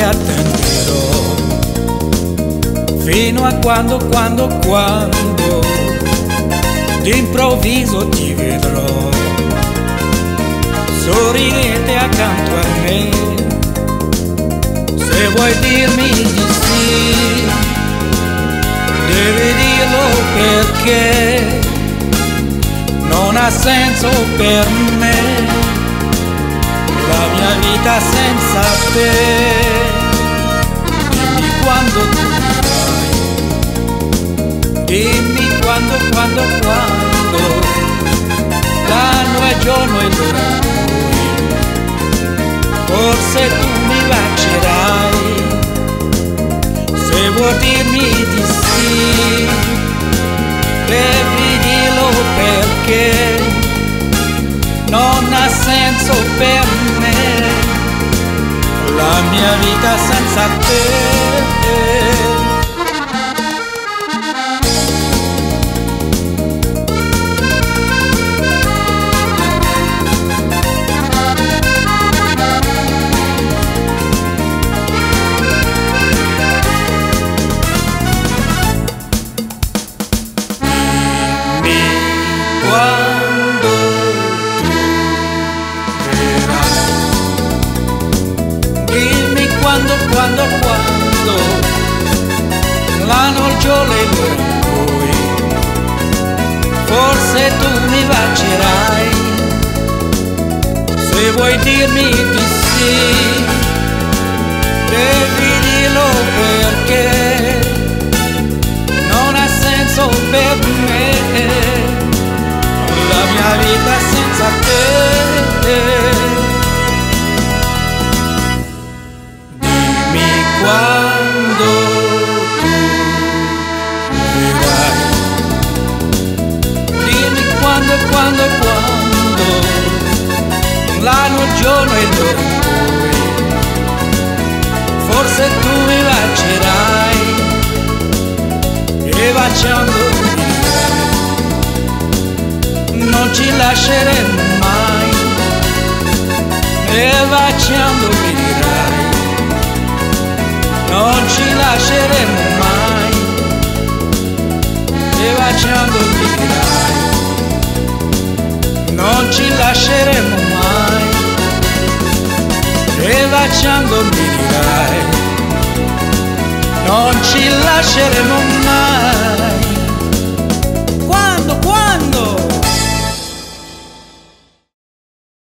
te attenderò. Fino a quando, quando, quando d'improvviso ti vedrò. Sorridente accanto a me. Se vuoi dirmi di sì devi dirlo perché non ha senso per me la mia vita senza te. Quando, quando, quando, l'anno è giorno e l'ora Forse tu mi bacerai, se vuoi dirmi di sì, devi dirlo perché non ha senso per me. La mia vita senza te. Quando, quando, quando l'anno, il giorno e poi forse tu mi bacerai. Se vuoi dirmi di sì quando, quando, quando, l'anno, il giorno e poi, forse tu mi bacerai e baciando mi dirai, non ci lasceremo mai e baciando mi dirai non ci lasceremo non ci lasceremo mai. E baciando mi dirai non ci lasceremo mai